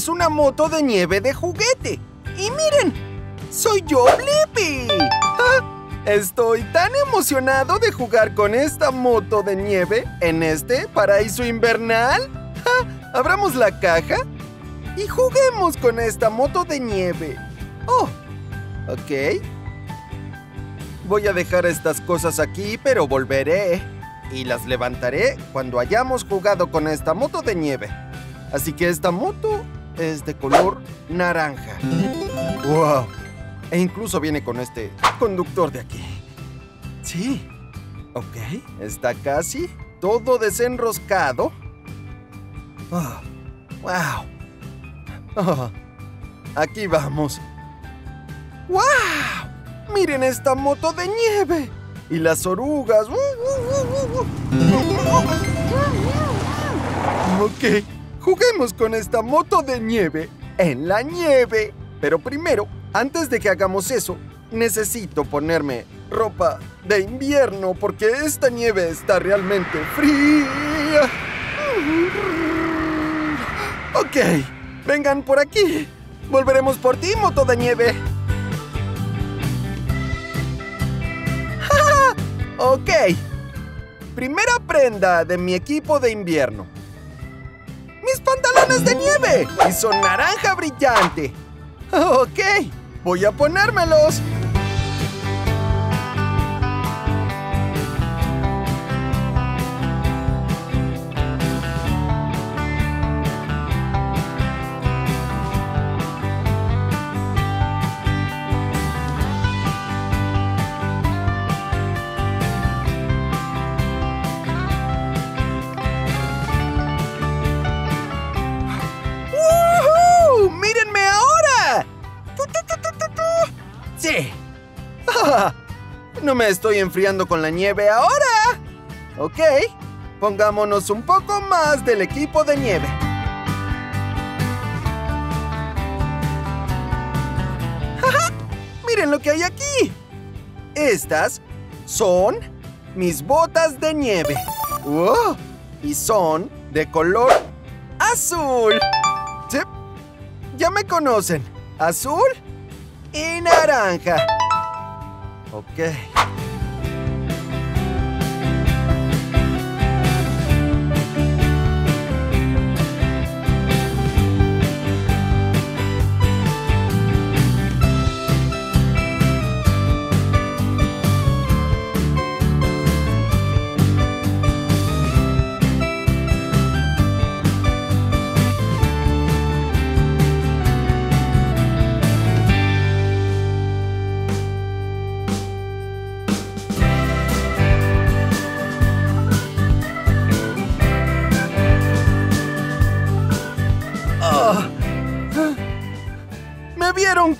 es una moto de nieve de juguete. Y miren, soy yo, Blippi. Ah, estoy tan emocionado de jugar con esta moto de nieve en este paraíso invernal. Ah, abramos la caja y juguemos con esta moto de nieve. Oh, ok. Voy a dejar estas cosas aquí, pero volveré. Y las levantaré cuando hayamos jugado con esta moto de nieve. Así que esta moto es de color naranja. ¡Wow! E incluso viene con este conductor de aquí. Sí. Ok, está casi todo desenroscado. ¡Wow! Oh, aquí vamos. ¡Wow! ¡Miren esta moto de nieve! Y las orugas. Ok, juguemos con esta moto de nieve en la nieve. Pero primero, antes de que hagamos eso, necesito ponerme ropa de invierno porque esta nieve está realmente fría. Ok, vengan por aquí. Volveremos por ti, moto de nieve. ok. Primera prenda de mi equipo de invierno. ¡Mis pantalones de nieve! Y son naranja brillante. Ok, voy a ponérmelos. Me estoy enfriando con la nieve ahora. Ok, pongámonos un poco más del equipo de nieve. ¡Miren lo que hay aquí! Estas son mis botas de nieve. ¡Wow! Y son de color azul. Sí, ya me conocen. Azul y naranja. Ok. Ah.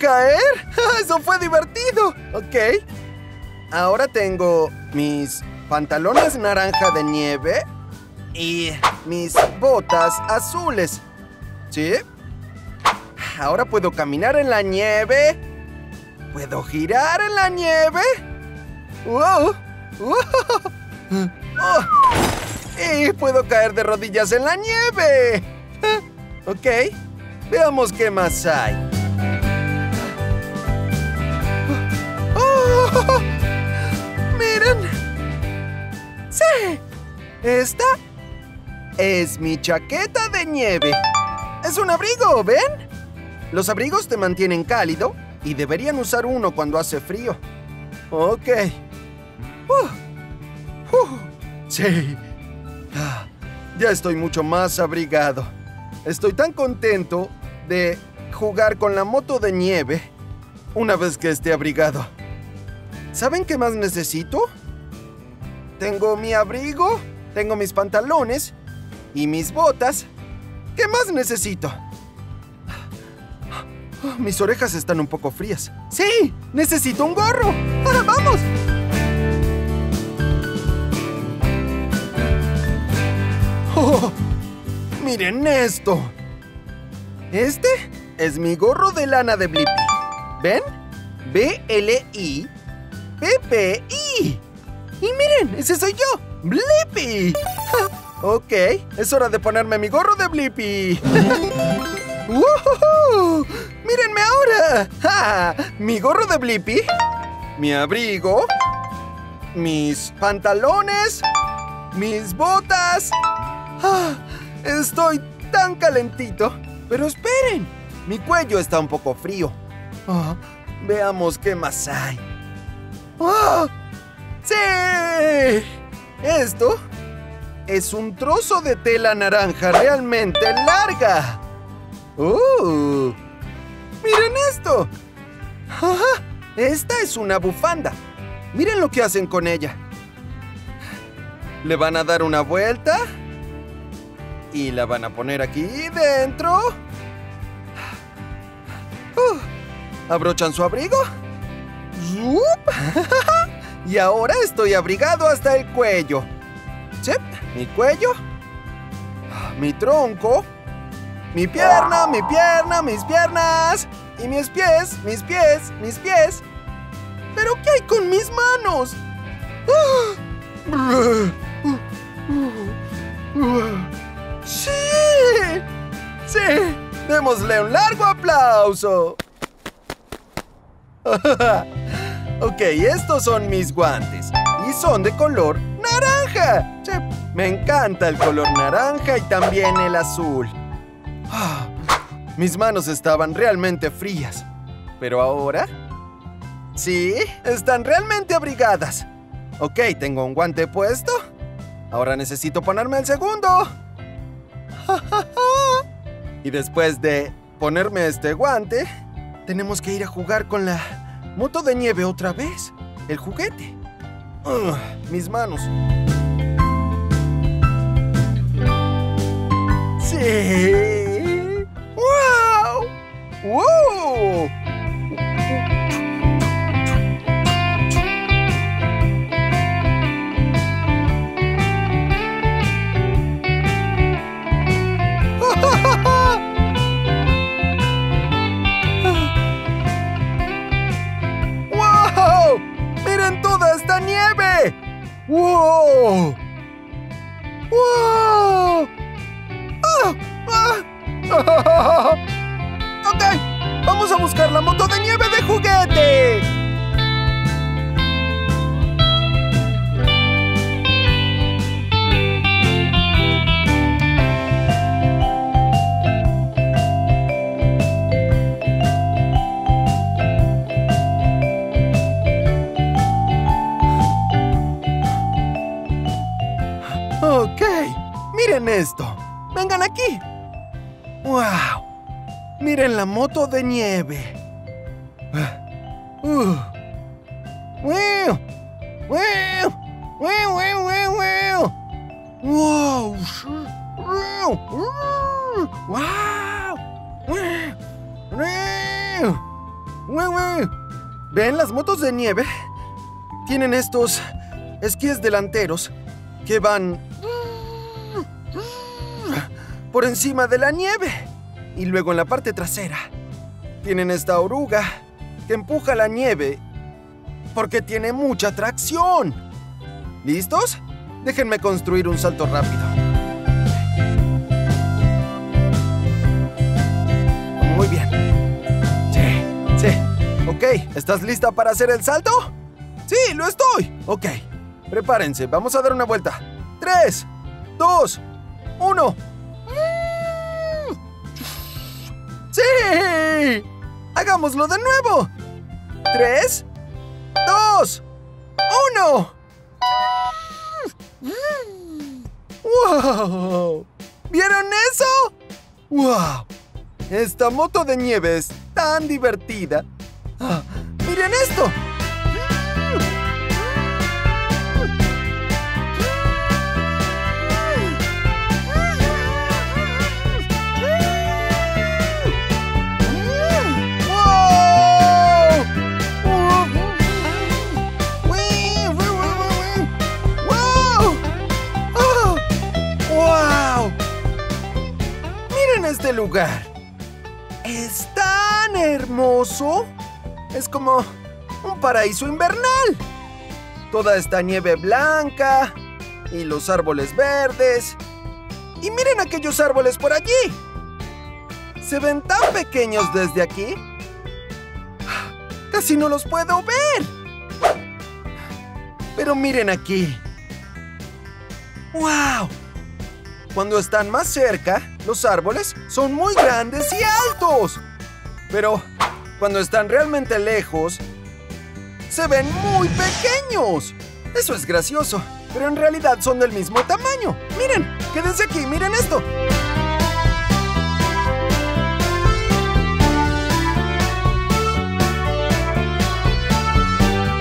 Caer? ¡Eso fue divertido! Ok. Ahora tengo mis pantalones naranja de nieve y mis botas azules. ¿Sí? Ahora puedo caminar en la nieve. ¿Puedo girar en la nieve? ¡Wow! ¡Wow! Oh. Y puedo caer de rodillas en la nieve. Ok, veamos qué más hay. Esta es mi chaqueta de nieve. Es un abrigo, ¿ven? Los abrigos te mantienen cálido y deberían usar uno cuando hace frío. Ok. Uh, uh, sí. Ah, ya estoy mucho más abrigado. Estoy tan contento de jugar con la moto de nieve una vez que esté abrigado. ¿Saben qué más necesito? Tengo mi abrigo, tengo mis pantalones y mis botas. ¿Qué más necesito? Mis orejas están un poco frías. ¡Sí! ¡Necesito un gorro! ¡Ah, ¡Vamos! ¡Oh! ¡Miren esto! Este es mi gorro de lana de Blippi. ¿Ven? B-L-I P-P-I. Y miren, ese soy yo, Blippi. ok, es hora de ponerme mi gorro de Blippi. ¡Woohoo! ¡Mírenme ahora! Mi gorro de Blippi, mi abrigo, mis pantalones, mis botas. ¡Ah! Estoy tan calentito. Pero esperen, mi cuello está un poco frío. Ah, veamos qué más hay. ¡Ah! ¡Sí! Esto es un trozo de tela naranja realmente larga. ¡Uh! ¡Miren esto! Esta es una bufanda. Miren lo que hacen con ella. Le van a dar una vuelta. Y la van a poner aquí dentro. Uh, abrochan su abrigo. ¡Zup! y ahora estoy abrigado hasta el cuello. ¿Sí? Mi cuello. Mi tronco. Mi pierna, mi pierna, mis piernas. Y mis pies, mis pies, mis pies. ¿Pero qué hay con mis manos? ¡Sí! ¡Sí! Démosle un largo aplauso. ok, estos son mis guantes. Y son de color naranja. me encanta el color naranja y también el azul. mis manos estaban realmente frías. Pero ahora... Sí, están realmente abrigadas. Ok, tengo un guante puesto. Ahora necesito ponerme el segundo. y después de ponerme este guante, tenemos que ir a jugar con la moto de nieve otra vez. El juguete. mis manos. Sí. ¡Wow! ¡Wow! ¡Wow! ¡Wow! ¡Ah! ¡Ah! ¡Ok! ¡Vamos a buscar la moto de nieve de juguete! Vengan aquí. ¡Wow! Miren la moto de nieve. Uh. ¡Wow! ¡Wow, wow, wow, wow! ¡Wow! ¡Wow! ¡Wow! ¿Ven las motos de nieve? Tienen estos esquíes delanteros que van por encima de la nieve. Y luego en la parte trasera tienen esta oruga que empuja la nieve porque tiene mucha tracción. ¿Listos? Déjenme construir un salto rápido. Muy bien. Sí, sí. Ok, ¿estás lista para hacer el salto? Sí, lo estoy. Ok, prepárense, vamos a dar una vuelta. Tres, dos, uno. ¡Sí! ¡Hagámoslo de nuevo! ¡Tres! ¡Dos! ¡Uno! ¡Wow! ¿Vieron eso? ¡Wow! Esta moto de nieve es tan divertida. Ah, ¡Miren esto! Este lugar? Es tan hermoso. Es como un paraíso invernal. Toda esta nieve blanca y los árboles verdes. Y miren aquellos árboles por allí. se ven tan pequeños desde aquí. Casi no los puedo ver. Pero miren aquí. ¡Wow! Cuando están más cerca, los árboles son muy grandes y altos. Pero cuando están realmente lejos, se ven muy pequeños. Eso es gracioso, pero en realidad son del mismo tamaño. Miren, quédense aquí, miren esto.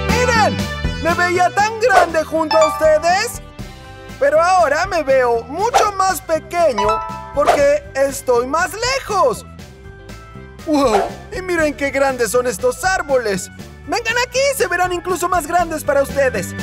¡Miren! Me veía tan grande junto a ustedes. Pero ahora me veo mucho más pequeño porque estoy más lejos. ¡Wow! Y miren qué grandes son estos árboles. ¡Vengan aquí! Se verán incluso más grandes para ustedes.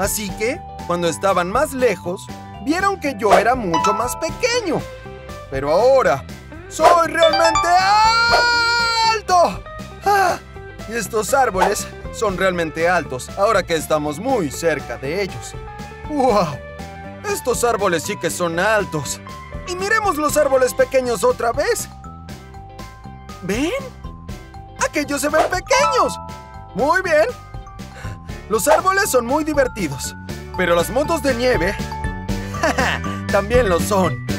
Así que, cuando estaban más lejos, vieron que yo era mucho más pequeño. Pero ahora, ¡soy realmente alto! ¡Ah! Y estos árboles son realmente altos, ahora que estamos muy cerca de ellos. ¡Wow! Estos árboles sí que son altos. Y miremos los árboles pequeños otra vez. ¿Ven? Aquellos se ven pequeños. Muy bien. Los árboles son muy divertidos, pero las motos de nieve también lo son.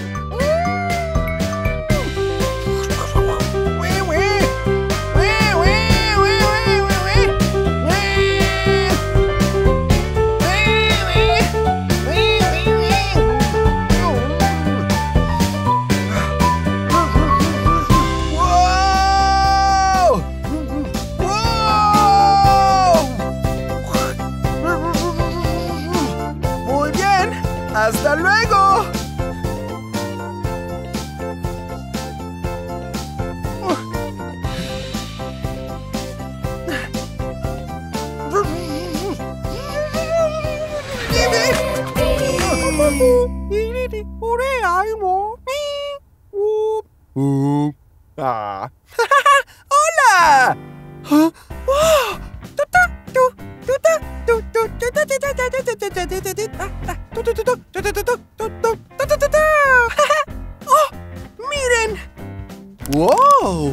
¡Wow!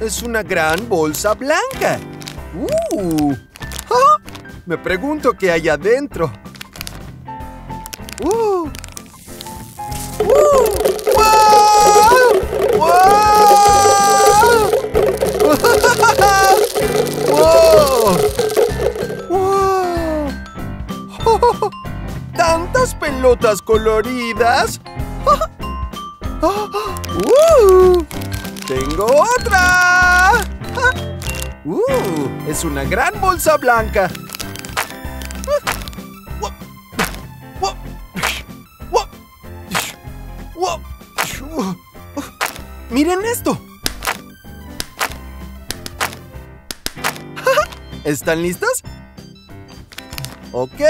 Es una gran bolsa blanca. ¡Uh! Me pregunto qué hay adentro. ¡Uh! ¡Uh! ¡Wow! ¡Wow! ¡Wow! ¡Wow! ¡Oh! ¡Tantas pelotas coloridas! ¡Uh! ¡Tengo otra! ¡Uh! Es una gran bolsa blanca. ¡Miren esto! ¿Están listas? Ok.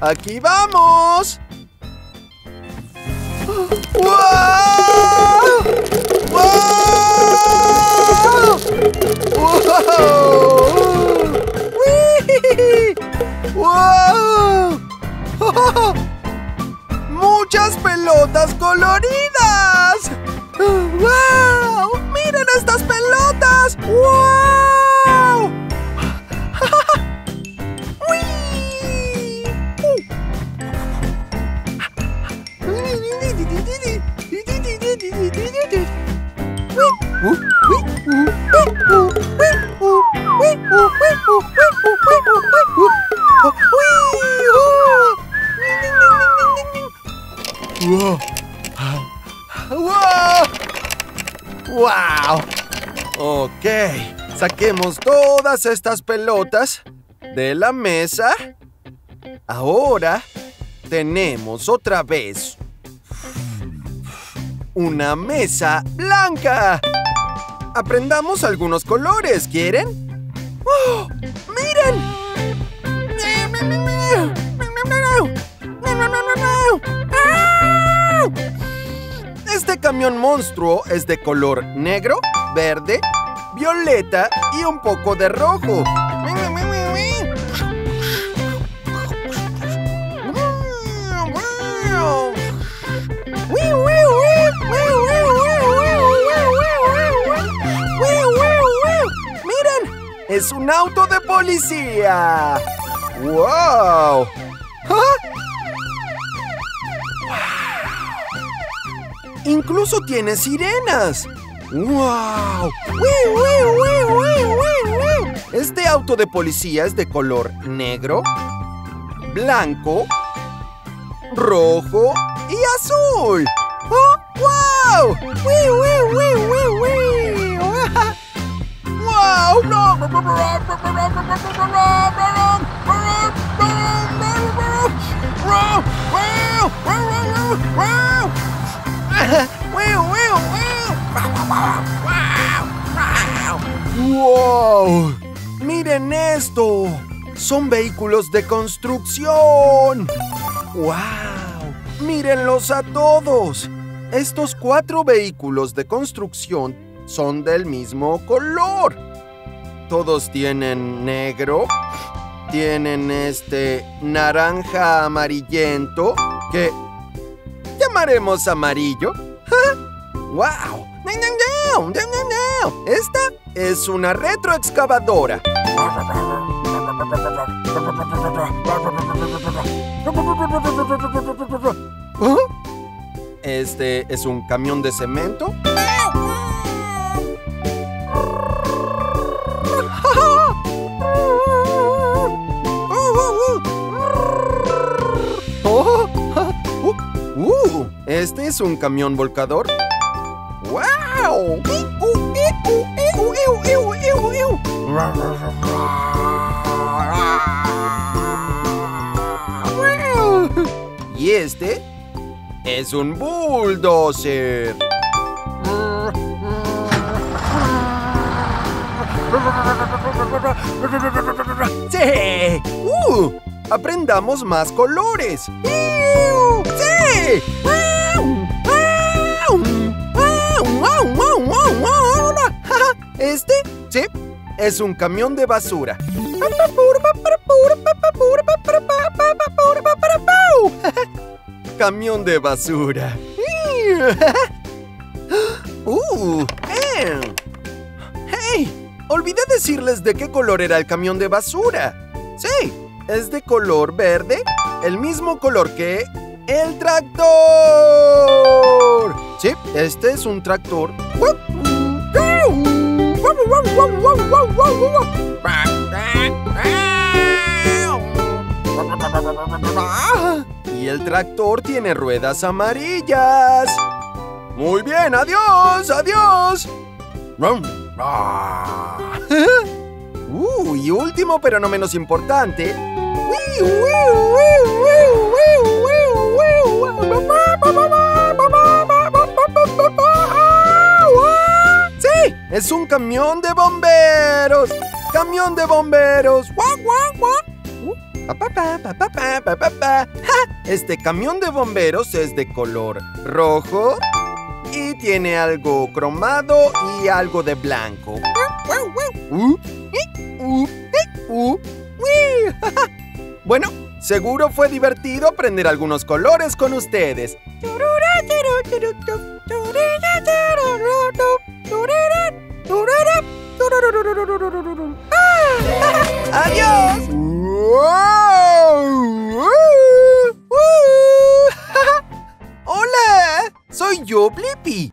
¡Aquí vamos! ¡Wow! Pelotas coloridas! Saquemos todas estas pelotas de la mesa. Ahora tenemos otra vez una mesa blanca. Aprendamos algunos colores, ¿quieren? ¡Oh! ¡Miren! Este camión monstruo es de color negro, verde, violeta y un poco de rojo. ¡Miren! ¡Es un auto de policía! ¡Wow! Incluso tiene sirenas. ¡Wow! Este auto de policía es de color negro, blanco, rojo y azul. ¡Oh, wow! ¡Wow! ¡Miren esto! ¡Son vehículos de construcción! ¡Wow! ¡Mírenlos a todos! Estos cuatro vehículos de construcción son del mismo color. Todos tienen negro, tienen este naranja amarillento que llamaremos amarillo. ¡Wow! Esta es una retroexcavadora. ¿Ah? Este es un camión de cemento. Este es un camión volcador. Y este es un bulldozer. ¡Sí! ¡Uh! ¡Aprendamos más colores! ¡Sí! Este, sí, es un camión de basura. Camión de basura. Uh, ¡Hey! Olvidé decirles de qué color era el camión de basura. Sí, es de color verde, el mismo color que el tractor. Sí, este es un tractor. Y el tractor tiene ruedas amarillas. Muy bien, adiós, adiós. Uh, y último, pero no menos importante. ¡Es un camión de bomberos! ¡Camión de bomberos! Este camión de bomberos es de color rojo y tiene algo cromado y algo de blanco. Bueno, seguro fue divertido aprender algunos colores con ustedes. ¡Adiós! ¡Hola! ¡Soy yo, Blippi!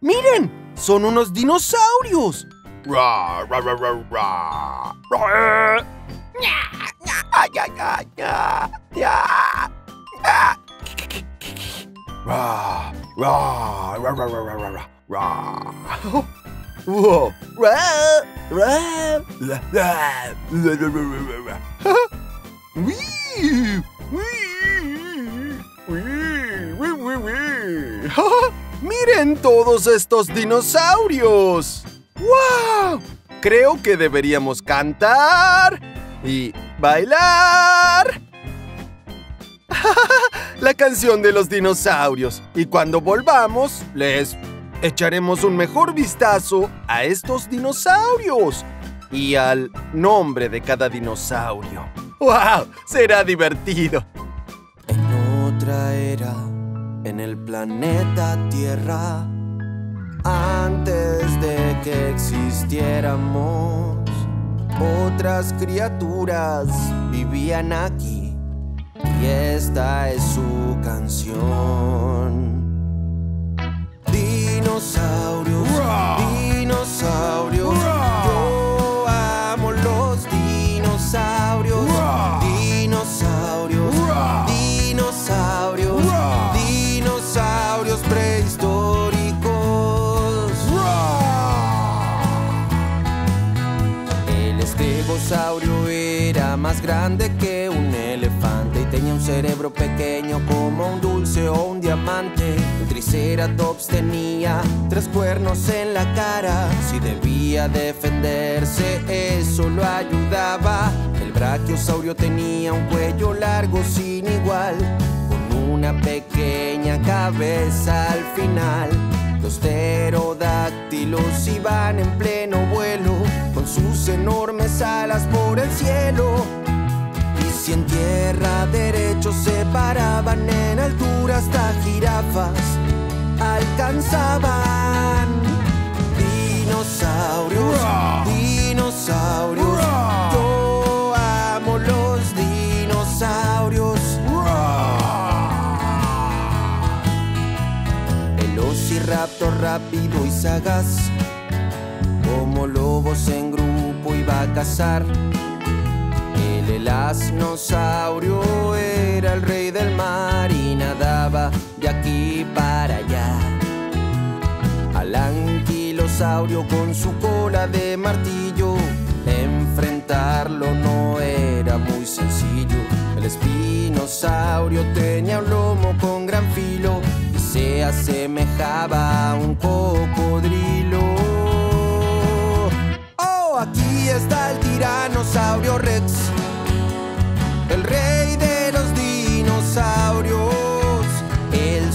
¡Miren! ¡Son unos dinosaurios! ¡Miren todos estos dinosaurios! ¡Wow! Creo que deberíamos cantar y bailar la canción de los dinosaurios. Y cuando volvamos, les echaremos un mejor vistazo a estos dinosaurios y al nombre de cada dinosaurio. ¡Wow! Será divertido. En otra era, en el planeta Tierra, antes de que existiéramos, otras criaturas vivían aquí y esta es su canción. Dinosaurios, dinosaurios. Yo amo los dinosaurios. Dinosaurios, dinosaurios, dinosaurios prehistóricos. El estegosaurio era más grande que cerebro pequeño como un dulce o un diamante. El triceratops tenía tres cuernos en la cara. Si debía defenderse, eso lo ayudaba. El brachiosaurio tenía un cuello largo sin igual, con una pequeña cabeza al final. Los pterodáctilos iban en pleno vuelo, con sus enormes alas por el cielo. Si en tierra derecho se paraban en altura hasta jirafas, alcanzaban dinosaurios, dinosaurios. Yo amo los dinosaurios. Velociraptor rápido y sagaz, como lobos en grupo iba a cazar. El elasnosaurio era el rey del mar y nadaba de aquí para allá. Al anquilosaurio con su cola de martillo, enfrentarlo no era muy sencillo. El espinosaurio tenía un lomo con gran filo y se asemejaba a un cocodrilo. Oh, aquí está el tiranosaurio Rex,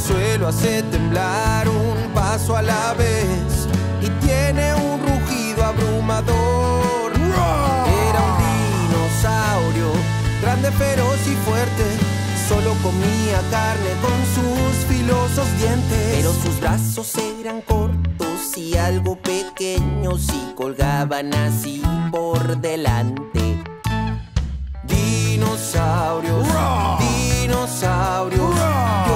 suelo hace temblar un paso a la vez y tiene un rugido abrumador. Era un dinosaurio, grande, feroz y fuerte. Solo comía carne con sus filosos dientes. Pero sus brazos eran cortos y algo pequeños y colgaban así por delante. Dinosaurios, dinosaurios.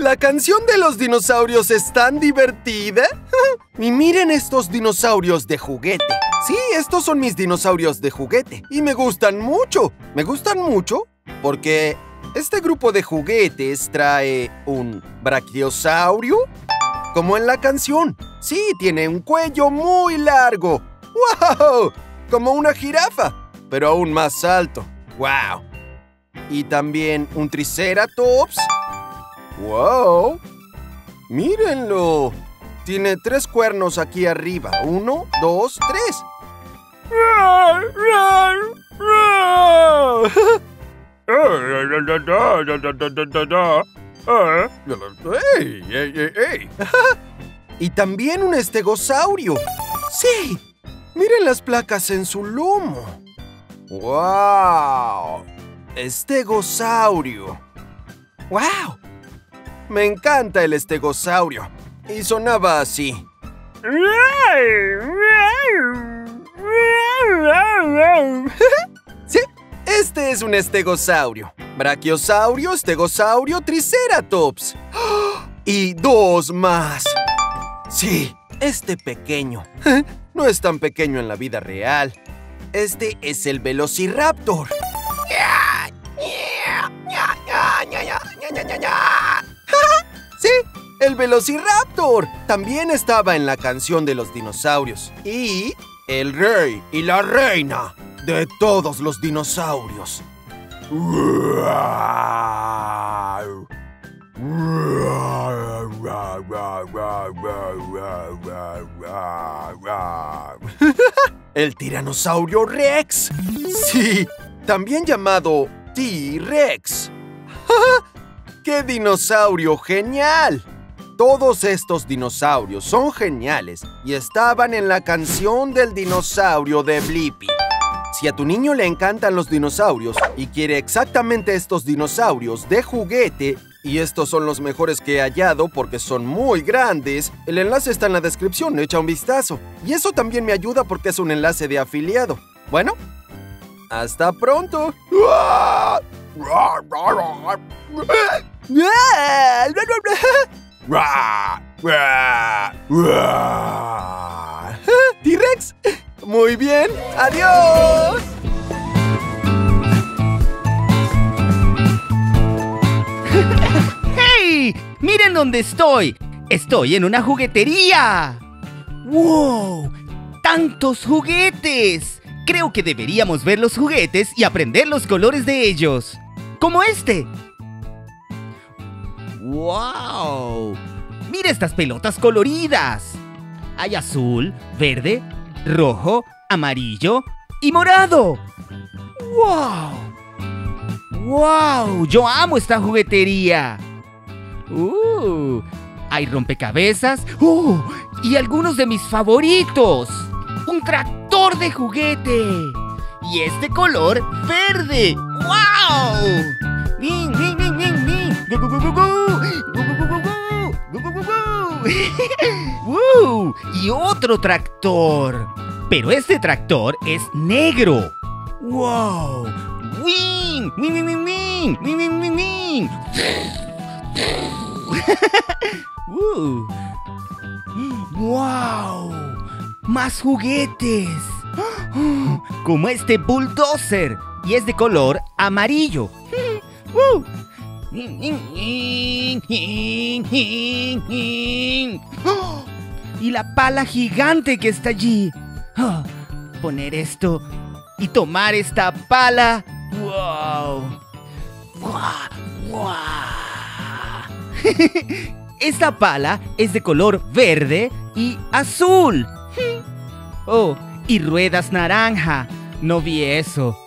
La canción de los dinosaurios es tan divertida. Y miren estos dinosaurios de juguete. Sí, estos son mis dinosaurios de juguete. Y me gustan mucho. Me gustan mucho porque este grupo de juguetes trae un brachiosaurio, como en la canción. Sí, tiene un cuello muy largo. ¡Wow! Como una jirafa, pero aún más alto. ¡Wow! Y también un triceratops. ¡Wow! ¡Mírenlo! Tiene tres cuernos aquí arriba. Uno, dos, tres. ¡Ey, ey, ey, y también un estegosaurio. ¡Sí! Miren las placas en su lomo. ¡Wow! Estegosaurio. ¡Wow! Me encanta el estegosaurio. Y sonaba así. sí, este es un estegosaurio. Brachiosaurio, estegosaurio, triceratops. Y dos más. Sí, este pequeño. No es tan pequeño en la vida real. Este es el Velociraptor. El Velociraptor también estaba en la canción de los dinosaurios. Y el rey y la reina de todos los dinosaurios. El tiranosaurio Rex. Sí, también llamado T-Rex. ¡Qué dinosaurio genial! Todos estos dinosaurios son geniales y estaban en la canción del dinosaurio de Blippi. Si a tu niño le encantan los dinosaurios y quiere exactamente estos dinosaurios de juguete, y estos son los mejores que he hallado porque son muy grandes, el enlace está en la descripción, echa un vistazo. Y eso también me ayuda porque es un enlace de afiliado. Bueno, hasta pronto. T-Rex, muy bien, adiós. ¡Hey! ¡Miren dónde estoy! ¡Estoy en una juguetería! ¡Wow! ¡Tantos juguetes! Creo que deberíamos ver los juguetes y aprender los colores de ellos. Como este. ¡Wow! ¡Mira estas pelotas coloridas! Hay azul, verde, rojo, amarillo y morado. ¡Wow! ¡Wow! Yo amo esta juguetería. ¡Uh! Hay rompecabezas. ¡Uh! Y algunos de mis favoritos. Un tractor de juguete. Y este color verde. ¡Wow! ¡Min, min, min, min, min! ¡Gu, gu, gu, gu, gu! ¡Gu, gu, gu, gu, ¡Uh! Y otro tractor. Pero este tractor es negro. ¡Wow! ¡Wing, wing, wing, wing! ¡Wing, wing, wing, wing! uh. ¡Wow! ¡Más juguetes! Como este bulldozer. Y es de color amarillo. Y la pala gigante que está allí. Ah, Poner esto y tomar esta pala. ¡Wow! Esta pala es de color verde y azul. Oh, y ruedas naranja. No vi eso.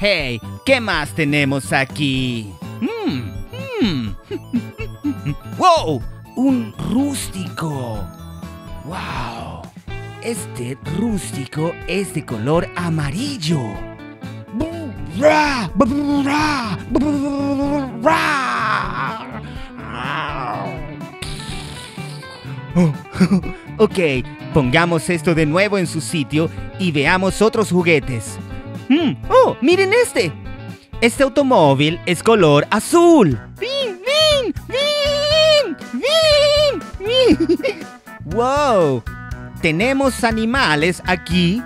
Hey, ¿qué más tenemos aquí? Mm, mm. ¡Wow! Un rústico. ¡Wow! Este rústico es de color amarillo. Ok, pongamos esto de nuevo en su sitio y veamos otros juguetes. Mm, ¡Oh, miren este! Este automóvil es color azul. ¡Vin, vin, vin, vin, vin! ¡Wow! Tenemos animales aquí,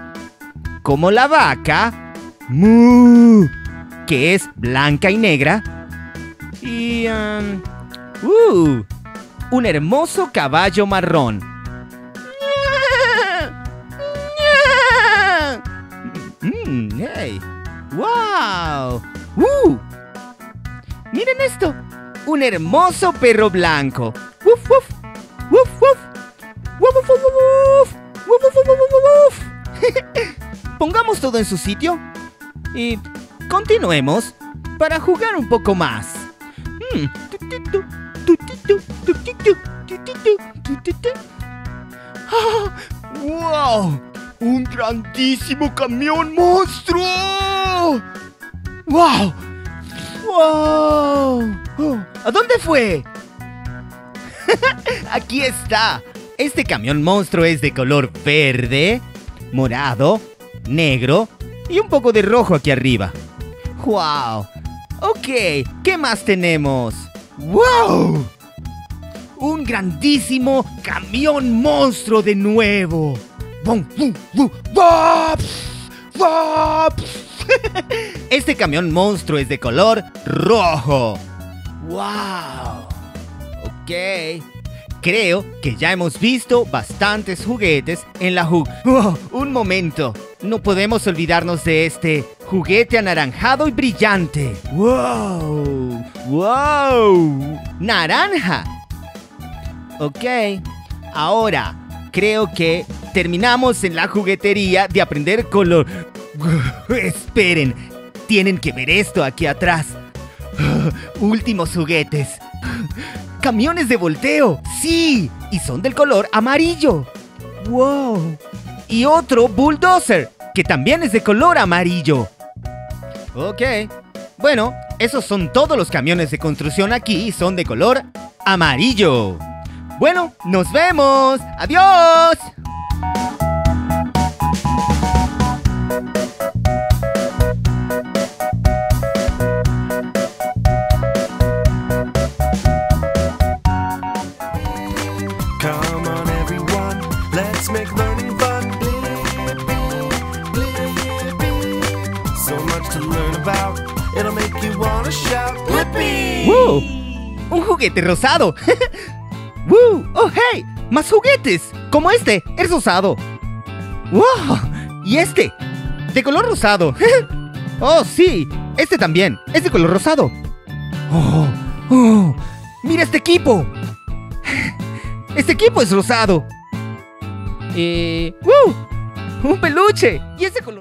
como la vaca, ¡Mu! que es blanca y negra, y... um, ¡Uh! Un hermoso caballo marrón. Mm, hey. ¡Wow! ¡Uh! ¡Miren esto! Un hermoso perro blanco. ¡Wuf, wuf! ¡Wuf, wuf! ¡Wuf, wuf, wuf, wuf! ¡Wuf, wuf, wuf! Pongamos todo en su sitio y continuemos para jugar un poco más. Mm. ¡Ah! ¡Wow! ¡Un grandísimo camión monstruo! ¡Wow! ¡Wow! Oh, ¿A dónde fue? Aquí está. Este camión monstruo es de color verde, morado, negro y un poco de rojo aquí arriba. ¡Wow! Ok, ¿qué más tenemos? ¡Wow! Un grandísimo camión monstruo de nuevo. ¡Bum, bum, bum! Este camión monstruo es de color rojo. ¡Wow! Ok. Creo que ya hemos visto bastantes juguetes en la jug... Oh, un momento. No podemos olvidarnos de este juguete anaranjado y brillante. ¡Wow! ¡Wow! ¡Naranja! Ok. Ahora, creo que terminamos en la juguetería de aprender color. Esperen, tienen que ver esto aquí atrás. Últimos juguetes. Camiones de volteo. Sí, y son del color amarillo. Wow. Y otro bulldozer, que también es de color amarillo. Ok. Bueno, esos son todos los camiones de construcción aquí y son de color amarillo. Bueno, nos vemos. Adiós. Juguete rosado! ¡Woo! ¡Oh, hey! ¡Más juguetes! Como este, es rosado. ¡Wow! ¿Y este? De color rosado. ¡Oh, sí! Este también, es de color rosado. ¡Oh! ¡Oh! ¡Mira este equipo! Este equipo es rosado. Eh. ¡Woo! ¡Un peluche! Y ese color.